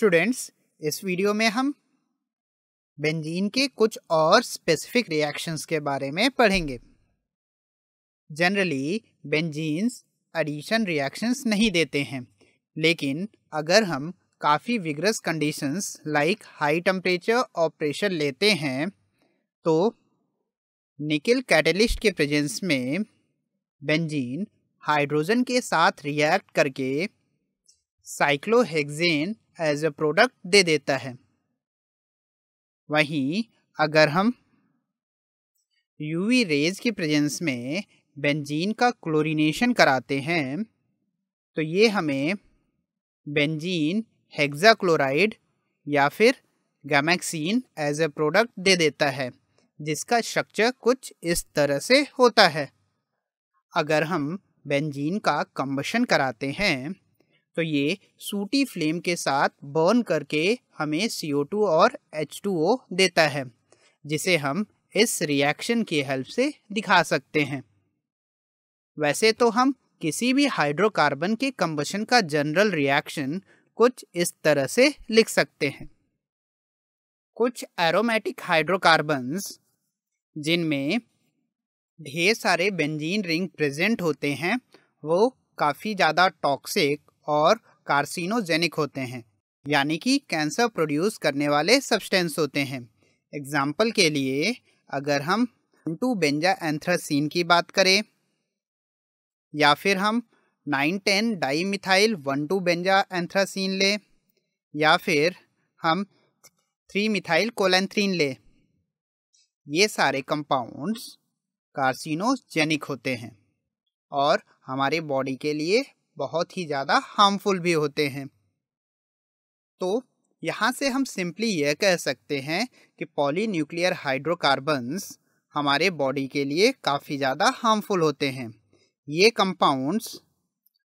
Students इस video में हम बेंजीन के कुछ और स्पेसिफिक रिएक्शंस के बारे में पढ़ेंगे। जनरली बेंजीन्स एडिशन रिएक्शंस नहीं देते हैं, लेकिन अगर हम काफ़ी vigorous conditions like high temperature और प्रेशर लेते हैं तो निकल कैटलिस्ट के प्रेजेंस में बेंजीन हाइड्रोजन के साथ रिएक्ट करके साइक्लोहेक्सेन एज अ प्रोडक्ट दे देता है। वहीं अगर हम यूवी रेज की प्रेजेंस में बेंजीन का क्लोरीनेशन कराते हैं तो ये हमें बेंजीन हेक्साक्लोराइड या फिर गैमैक्सीन एज ए प्रोडक्ट दे देता है, जिसका स्ट्रक्चर कुछ इस तरह से होता है। अगर हम बेंजीन का कम्बशन कराते हैं तो ये सूटी फ्लेम के साथ बर्न करके हमें CO2 और H2O देता है, जिसे हम इस रिएक्शन की हेल्प से दिखा सकते हैं। वैसे तो हम किसी भी हाइड्रोकार्बन के कंबशन का जनरल रिएक्शन कुछ इस तरह से लिख सकते हैं। कुछ एरोमेटिक हाइड्रोकार्बन्स जिनमें ढेर सारे बेंजीन रिंग प्रेजेंट होते हैं, वो काफ़ी ज़्यादा टॉक्सिक और कार्सिनोजेनिक होते हैं, यानी कि कैंसर प्रोड्यूस करने वाले सब्सटेंस होते हैं। एग्ज़ाम्पल के लिए, अगर हम टू बेंजा एंथ्रासीन की बात करें, या फिर हम nine ten dimethyl one two benzanthracene ले, या फिर हम थ्री मिथाइल कोलेंथ्रीन ले, ये सारे कंपाउंड्स कार्सिनोजेनिक होते हैं। और हमारे बॉडी के लिए बहुत ही ज़्यादा हार्मफुल भी होते हैं। तो यहाँ से हम सिंपली यह कह सकते हैं कि पॉलीन्यूक्लियर हाइड्रोकार्बन्स हमारे बॉडी के लिए काफ़ी ज़्यादा हार्मफुल होते हैं। ये compounds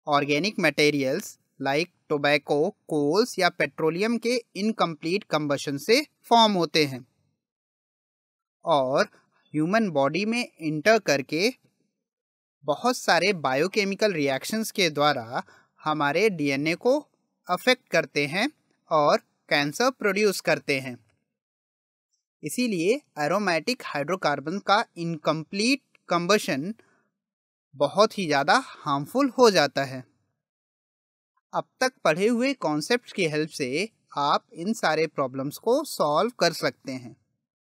organic materials like tobacco coals या पेट्रोलियम के इनकम्प्लीट कम्बशन से फॉर्म होते हैं। और ह्यूमन बॉडी में इंटर करके बहुत सारे बायोकेमिकल रिएक्शंस के द्वारा हमारे डीएनए को अफेक्ट करते हैं और कैंसर प्रोड्यूस करते हैं। इसीलिए एरोमेटिक हाइड्रोकार्बन का इनकम्प्लीट कंबशन बहुत ही ज़्यादा हार्मफुल हो जाता है। अब तक पढ़े हुए कॉन्सेप्ट की हेल्प से आप इन सारे प्रॉब्लम्स को सॉल्व कर सकते हैं।